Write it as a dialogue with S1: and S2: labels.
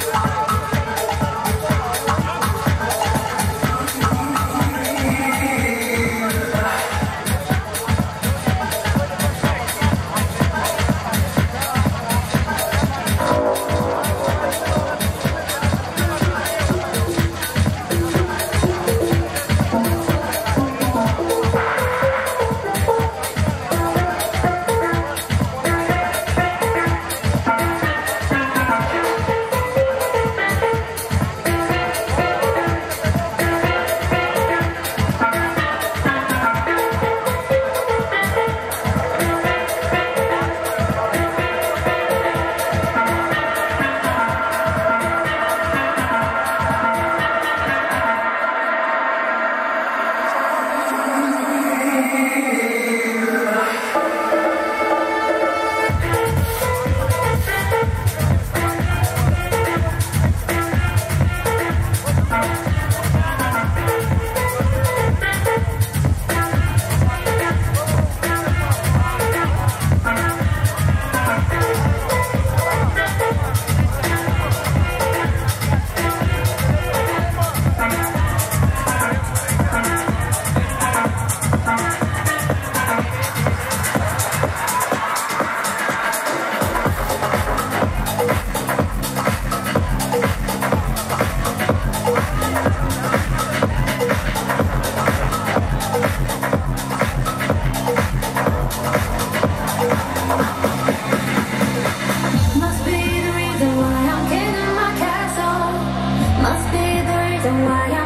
S1: Thank. reason why I